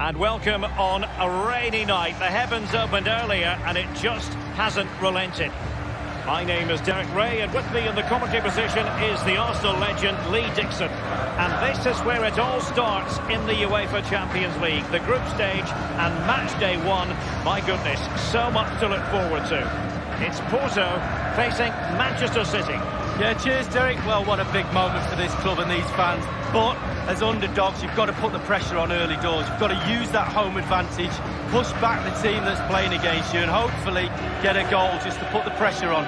And welcome on a rainy night. The heavens opened earlier and it just hasn't relented. My name is Derek Ray and with me in the commentary position is the Arsenal legend Lee Dixon. And this is where it all starts in the UEFA Champions League. The group stage and match day one. My goodness, so much to look forward to. It's Porto facing Manchester City. Yeah, cheers, Derek. Well, what a big moment for this club and these fans. But as underdogs, you've got to put the pressure on early doors. You've got to use that home advantage, push back the team that's playing against you, and hopefully get a goal just to put the pressure on.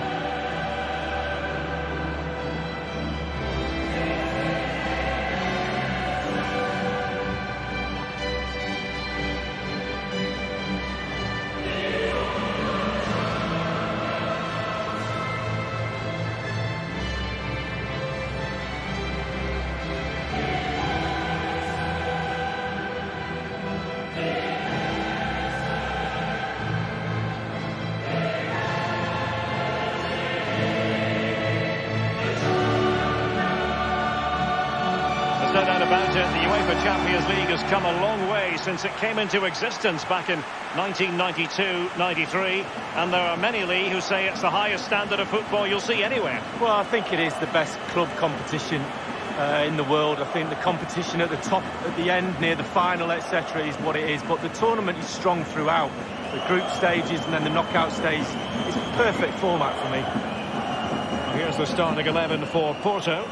UEFA Champions League has come a long way since it came into existence back in 1992-93 and there are many, Lee, who say it's the highest standard of football you'll see anywhere. Well, I think it is the best club competition uh, in the world. I think the competition at the top, at the end, near the final, etc., is what it is. But the tournament is strong throughout. The group stages and then the knockout stage is a perfect format for me. Here's the starting 11 for Porto.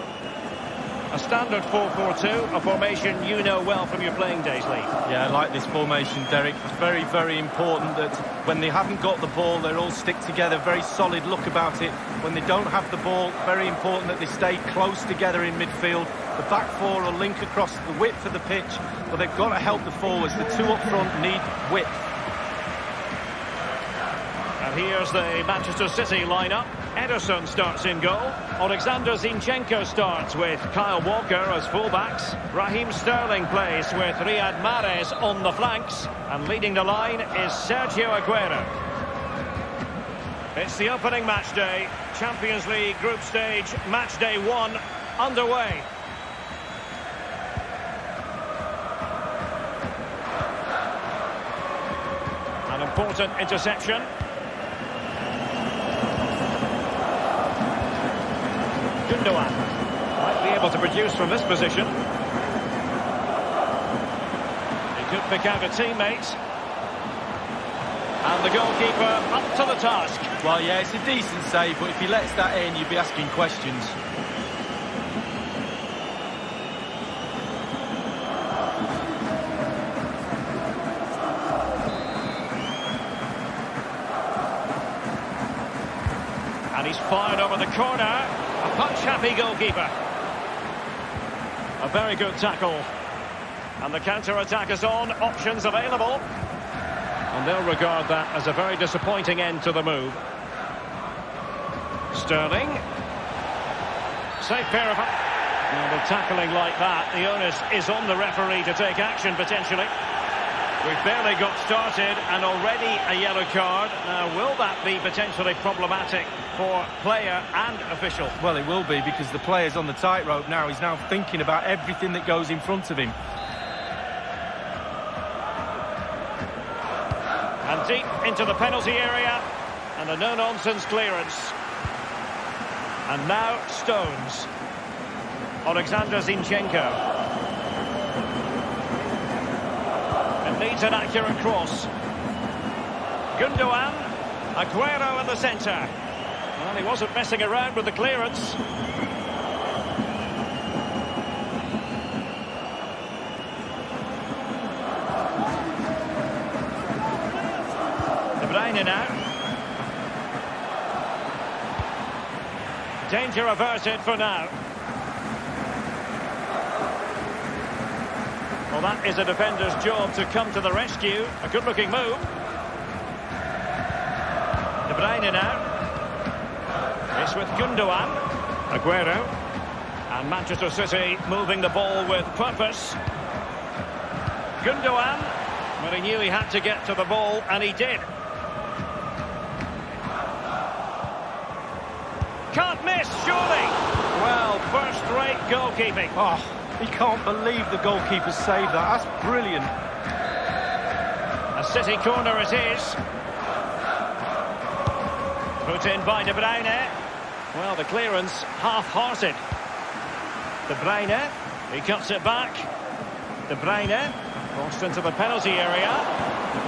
Standard 4-4-2, a formation you know well from your playing days, Lee. Yeah, I like this formation, Derek. It's very, very important that when they haven't got the ball, they all stick together. Very solid look about it. When they don't have the ball, very important that they stay close together in midfield. The back four will link across the width of the pitch, but they've got to help the forwards. The two up front need width. And here's the Manchester City lineup. Ederson starts in goal. Alexander Zinchenko starts with Kyle Walker as fullbacks. Raheem Sterling plays with Riyad Mahrez on the flanks. And leading the line is Sergio Aguero. It's the opening match day. Champions League group stage, match day one, underway. An important interception. Gundogan might be able to produce from this position. He could pick out a teammate. And the goalkeeper up to the task. Well, yeah, it's a decent save, but if he lets that in, you'd be asking questions. And he's fired over the corner. A punch-happy goalkeeper. A very good tackle. And the counter-attack is on. Options available. And they'll regard that as a very disappointing end to the move. Sterling. Safe pair of... And with tackling like that, the onus is on the referee to take action, potentially. We've barely got started and already a yellow card. Now, will that be potentially problematic for player and official? Well, it will be because the player's on the tightrope now. He's now thinking about everything that goes in front of him. And deep into the penalty area. And a no-nonsense clearance. And now Stones. Alexander Zinchenko. It needs an accurate cross. Gundogan. Aguero in the centre. Well, he wasn't messing around with the clearance. Bruyne now. Danger averted for now. Well, that is a defender's job to come to the rescue. A good-looking move. De Bruyne now. It's with Gundogan. Aguero. And Manchester City moving the ball with purpose. Gundogan. Well, he knew he had to get to the ball, and he did. Can't miss, surely. Well, first-rate goalkeeping. Oh, he can't believe the goalkeeper saved that. That's brilliant. A City corner it is. Put in by De Bruyne. Well, the clearance half-hearted. De Bruyne, he cuts it back. De Bruyne, crossed into the penalty area.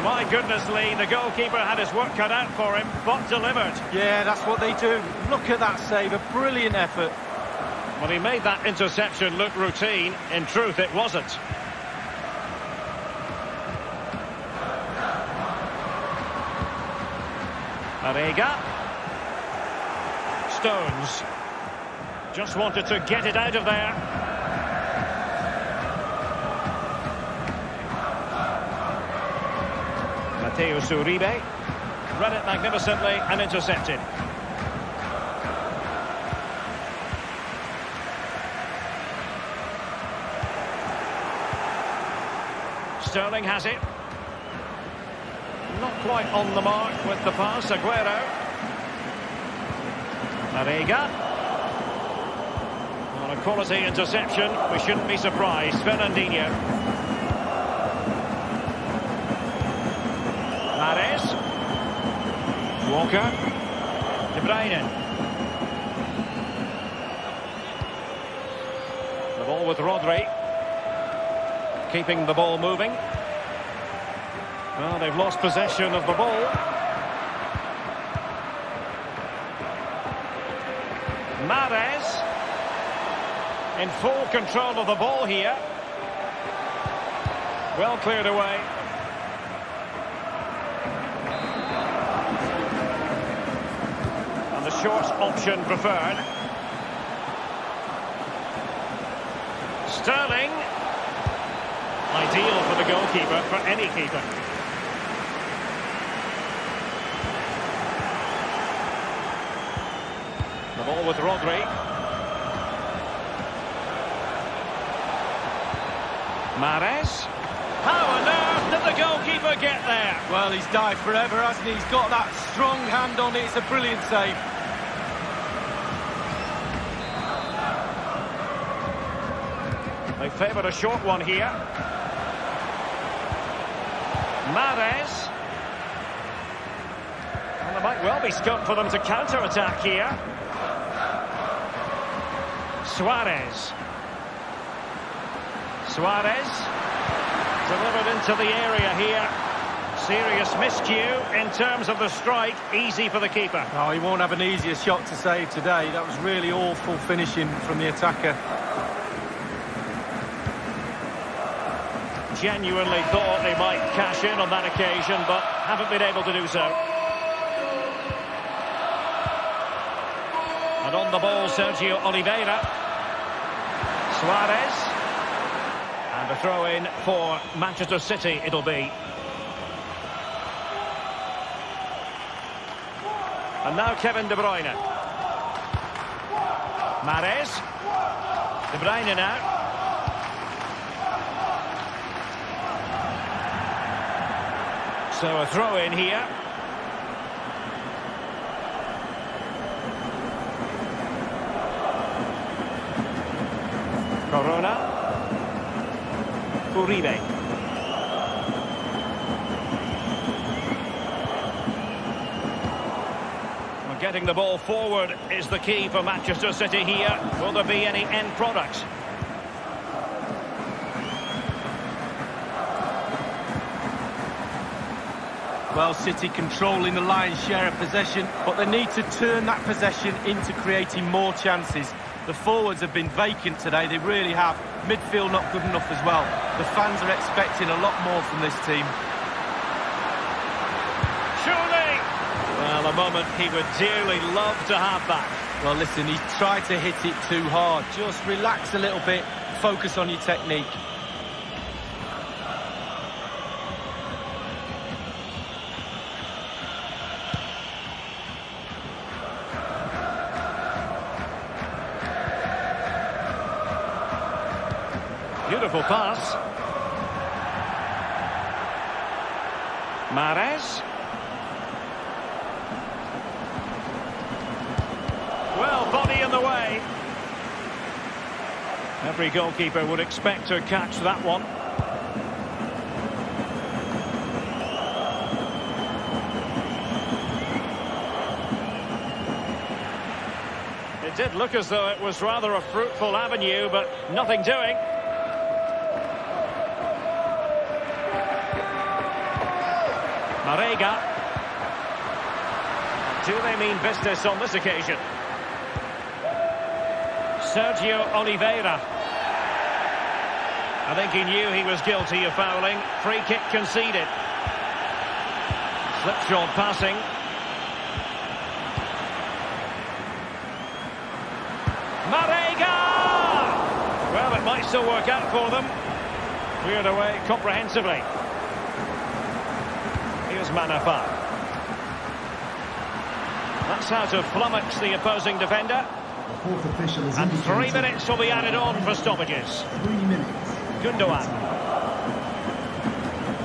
My goodness, Lee, the goalkeeper had his work cut out for him, but delivered. Yeah, that's what they do. Look at that save, a brilliant effort. Well, he made that interception look routine. In truth, it wasn't. Marega. Stones. Just wanted to get it out of there. Mateus Uribe. Read it magnificently and intercepted. Sterling has it. Not quite on the mark with the pass, Aguero. Marega. On a quality interception, we shouldn't be surprised. Fernandinho. Mahrez. Walker. De Bruyne. The ball with Rodri. Keeping the ball moving. Well, they've lost possession of the ball. Mahrez in full control of the ball here. Well cleared away. And the short option preferred. Sterling. Ideal for the goalkeeper, for any keeper. The ball with Rodri. Mahrez. How on earth did the goalkeeper get there? Well, he's died forever, hasn't he? He's got that strong hand on it. It's a brilliant save. They favoured a short one here. Mahrez. And there might well be scope for them to counter-attack here. Suarez. Suarez. Delivered into the area here. Serious miscue in terms of the strike. Easy for the keeper. Oh, he won't have an easier shot to save today. That was really awful finishing from the attacker. Genuinely thought they might cash in on that occasion, but haven't been able to do so. And on the ball, Sergio Oliveira. Suarez. And a throw-in for Manchester City, it'll be. And now Kevin De Bruyne. Mahrez. De Bruyne now. So a throw in here. Corona. Uribe. Getting the ball forward is the key for Manchester City here. Will there be any end product? Well, City controlling the lion's share of possession, but they need to turn that possession into creating more chances. The forwards have been vacant today, they really have. Midfield not good enough as well. The fans are expecting a lot more from this team. Surely! Well, a moment he would dearly love to have that. Well, listen, he's tried to hit it too hard. Just relax a little bit, focus on your technique. Every goalkeeper would expect to catch that one. It did look as though it was rather a fruitful avenue, but nothing doing. Marega. Do they mean business on this occasion? Sergio Oliveira. I think he knew he was guilty of fouling. Free kick conceded. Slipshod passing. Marega! Well, it might still work out for them. Cleared away comprehensively. Here's Manafá. That's how to flummox the opposing defender. The And three minutes will be added on for stoppages. Three minutes. Gundogan.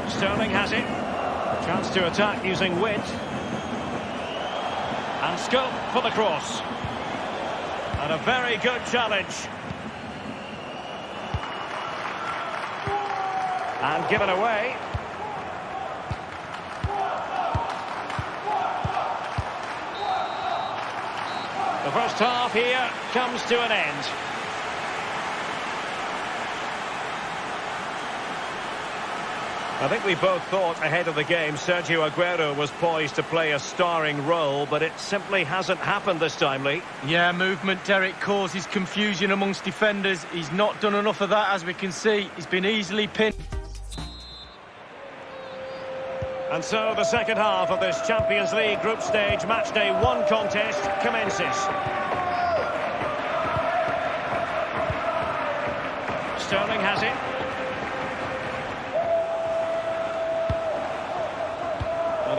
Sterling has it. Chance to attack using width. And scope for the cross. And a very good challenge. And given away. The first half here comes to an end. I think we both thought ahead of the game Sergio Aguero was poised to play a starring role, but it simply hasn't happened this time, Lee. Yeah, movement, Derek, causes confusion amongst defenders. He's not done enough of that, as we can see. He's been easily pinned. And so the second half of this Champions League group stage match day one contest commences.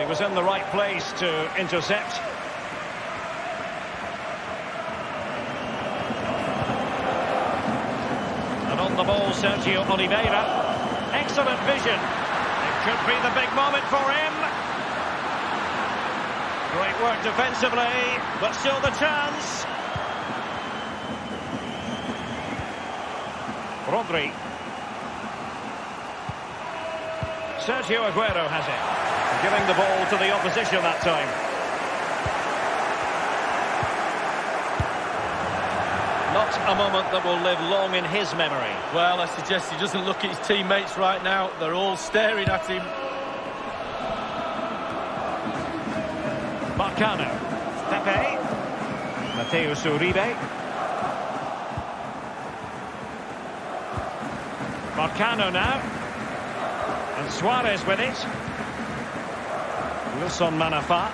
Was in the right place to intercept. And on the ball, Sergio Oliveira. Excellent vision. It could be the big moment for him. Great work defensively, but still the chance. Rodri. Sergio Aguero has it. Giving the ball to the opposition that time. Not a moment that will live long in his memory. Well, I suggest he doesn't look at his teammates right now. They're all staring at him. Marcano. Pepe. Mateus Uribe. Marcano now. And Suarez with it. Wilson Manafá.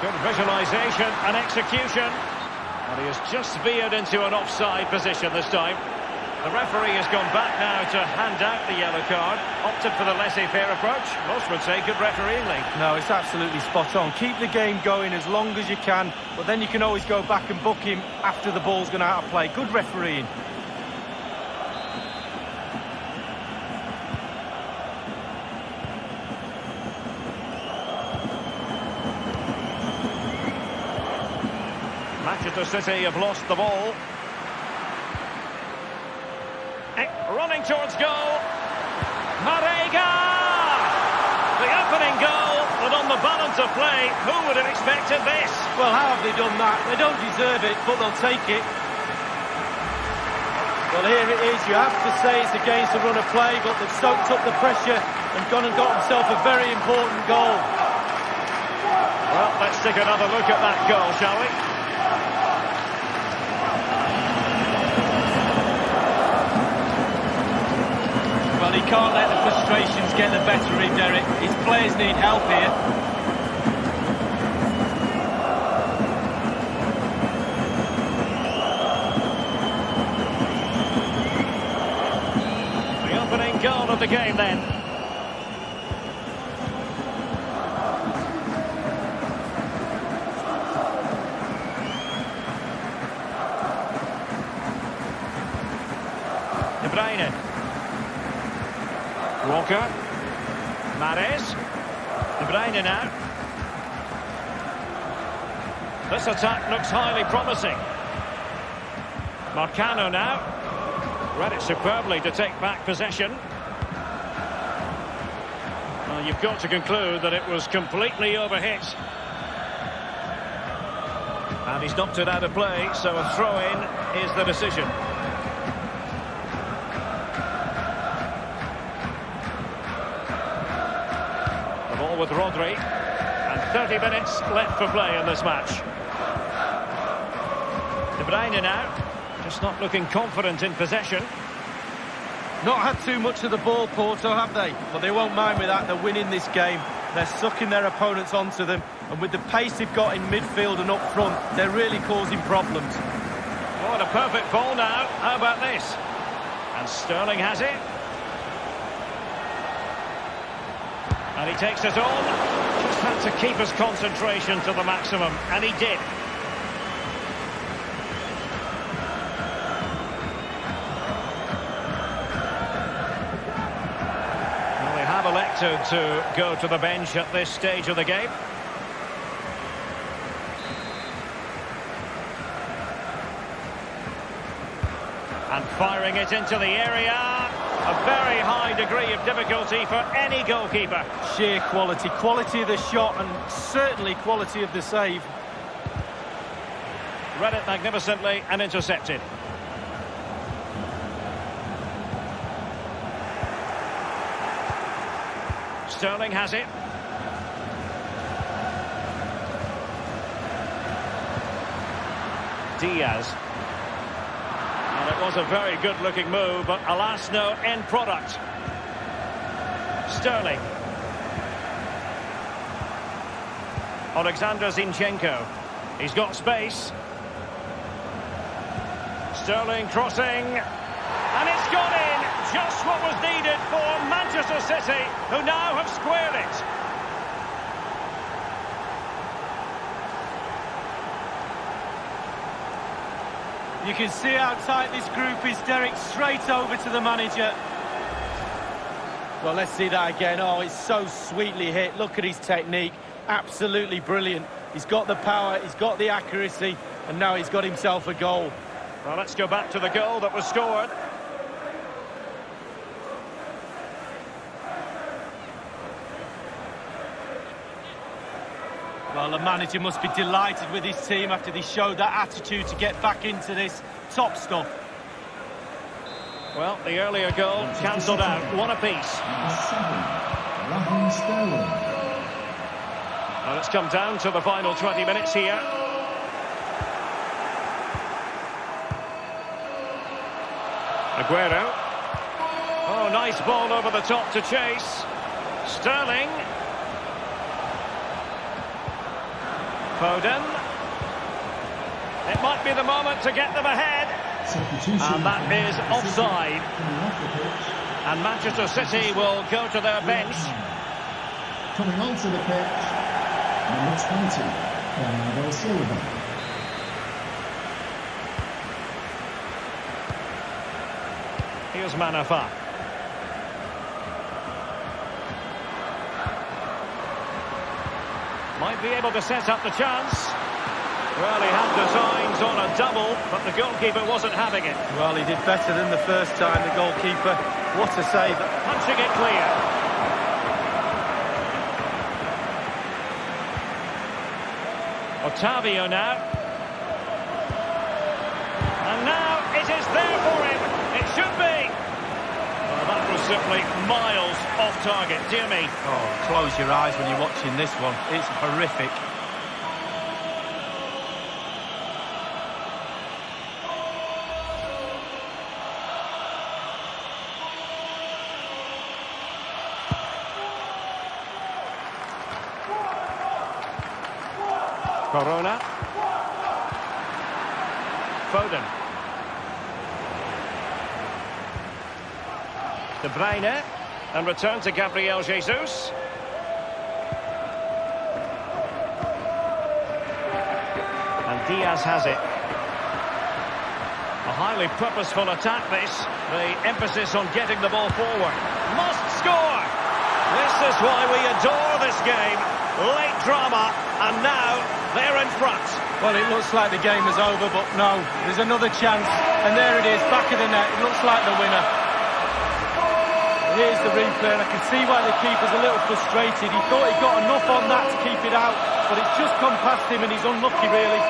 Good visualisation and execution. And he has just veered into an offside position this time. The referee has gone back now to hand out the yellow card. Opted for the laissez-faire approach. Most would say good refereeing. No, it's absolutely spot on. Keep the game going as long as you can, but then you can always go back and book him after the ball's gone out of play. Good refereeing. Manchester City have lost the ball. Eh, Running towards goal. Marega! The opening goal, but on the balance of play, who would have expected this? Well, how have they done that? They don't deserve it, but they'll take it. Well, here it is. You have to say it's against the run of play, but they've soaked up the pressure and gone and got themselves a very important goal. Well, let's take another look at that goal, shall we? Can't let the frustrations get the better of him, Derek. His players need help here. The opening goal of the game then. De Bruyne. Walker. Mahrez. De Bruyne now. This attack looks highly promising. Marcano now. Read it superbly to take back possession. Well, you've got to conclude that it was completely overhit. And he's knocked it out of play, so a throw-in is the decision. With Rodri. And 30 minutes left for play in this match. De Bruyne now. Just not looking confident in possession. Not had too much of the ball, Porto, have they? But they won't mind with that. They're winning this game. They're sucking their opponents onto them. And with the pace they've got in midfield and up front, they're really causing problems. Oh, what a perfect ball now. How about this? And Sterling has it. And he takes it on. Just had to keep his concentration to the maximum. And he did. Well, they have elected to go to the bench at this stage of the game. And firing it into the area. A very high degree of difficulty for any goalkeeper. Sheer quality. Quality of the shot and certainly quality of the save. Read it magnificently and intercepted. Sterling has it. Diaz. Was a very good-looking move, but alas, no end product. Sterling. Alexander Zinchenko. He's got space. Sterling crossing. And it's gone in. Just what was needed for Manchester City, who now have squared it. You can see how tight this group is, Derek, straight over to the manager. Well, let's see that again. Oh, it's so sweetly hit. Look at his technique. Absolutely brilliant. He's got the power, he's got the accuracy, and now he's got himself a goal. Well, let's go back to the goal that was scored. Well, the manager must be delighted with his team after they showed that attitude to get back into this top stuff. Well, the earlier goal cancelled out. One apiece. Well, it's come down to the final 20 minutes here. Aguero. Oh, nice ball over the top to chase. Sterling. Foden. It might be the moment to get them ahead. And that is offside. And Manchester City will go to their bench. Coming onto the pitch, number 20, Bernardo Silva. Here's Manafa. Might be able to set up the chance. Well, he had designs on a double, but the goalkeeper wasn't having it. Well, he did better than the first time, the goalkeeper. What a save. Punching it clear. Otavio now. And now it is there for him. It should be. Well, that was simply miles off target. Dear me. Oh, close your eyes when you're watching this one. It's horrific. Corona. Foden. De Bruyne. And return to Gabriel Jesus. And Diaz has it. A highly purposeful attack this. The emphasis on getting the ball forward. Must score! This is why we adore this game. Late drama, and now they're in front. Well, it looks like the game is over, but no, there's another chance. And there it is, back of the net. It looks like the winner here's the replay, and I can see why the keeper's a little frustrated. He thought he got enough on that to keep it out, but it's just come past him, and he's unlucky, really.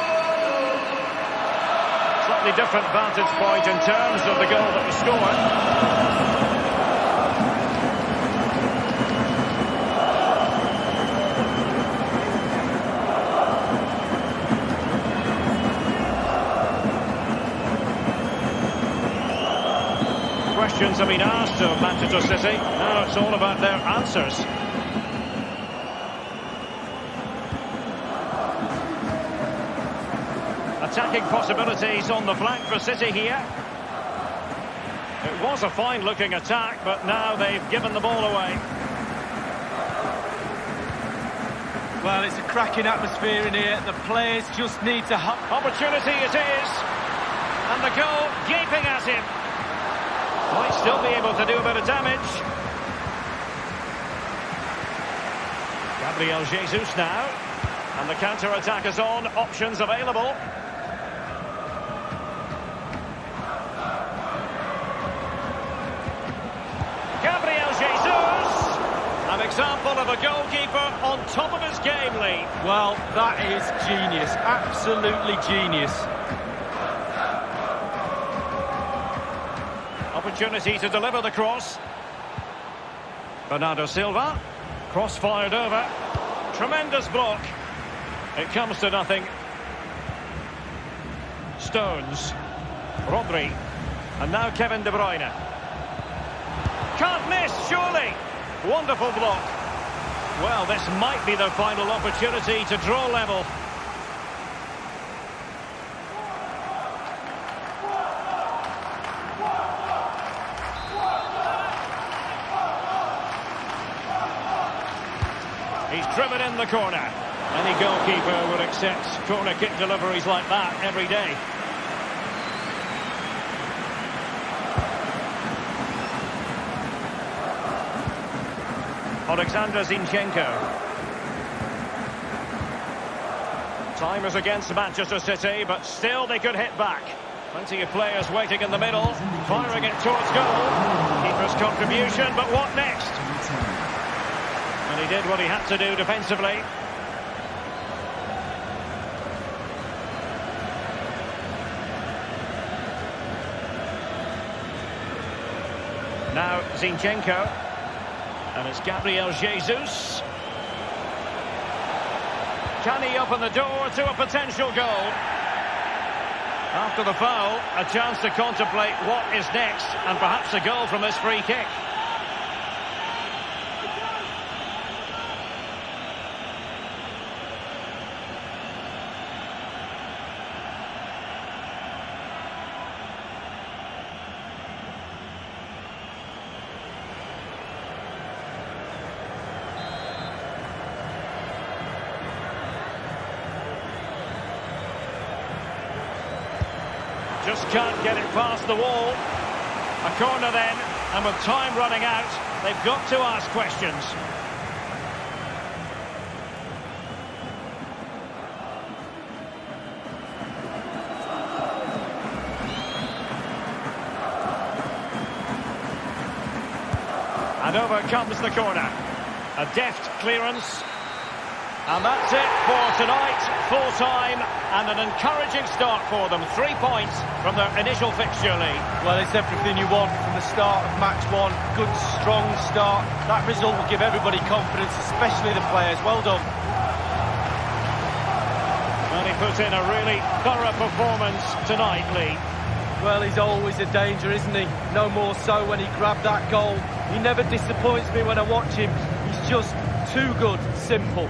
Slightly different vantage point in terms of the goal that was scored. Questions have been asked of Manchester City. Now it's all about their answers. Attacking possibilities on the flank for City here. It was a fine-looking attack, but now they've given the ball away. Well, it's a cracking atmosphere in here. The players just need to... Have opportunity it is. And the goal gaping at him. Might still be able to do a bit of damage. Gabriel Jesus now. And the counter-attack is on. Options available. Gabriel Jesus! An example of a goalkeeper on top of his game, Lee. Well, that is genius. Absolutely genius. Opportunity to deliver the cross. Bernardo Silva. Cross fired over. Tremendous block. It comes to nothing. Stones. Rodri. And now Kevin De Bruyne. Can't miss, surely. Wonderful block. Well, this might be the final opportunity to draw level. He's driven the corner. Any goalkeeper would accept corner kick deliveries like that every day. Alexander Zinchenko. Time is against Manchester City, but still they could hit back. Plenty of players waiting in the middle, firing it towards goal. Keeper's contribution, but what next? Did what he had to do defensively. Now Zinchenko. And it's Gabriel Jesus. Can he open the door to a potential goal? After the foul, a chance to contemplate what is next and perhaps a goal from this free kick. Just can't get it past the wall. A corner then, and with time running out, they've got to ask questions. And over comes the corner. A deft clearance. And that's it for tonight. Full time and an encouraging start for them. Three points from their initial fixture lead. Well, it's everything you want from the start of match one. Good, strong start. That result will give everybody confidence, especially the players. Well done. And he put in a really thorough performance tonight, Lee. Well, he's always a danger, isn't he? No more so when he grabbed that goal. He never disappoints me when I watch him. He's just too good, simple.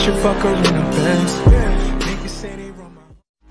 Should fuck her in the Benz.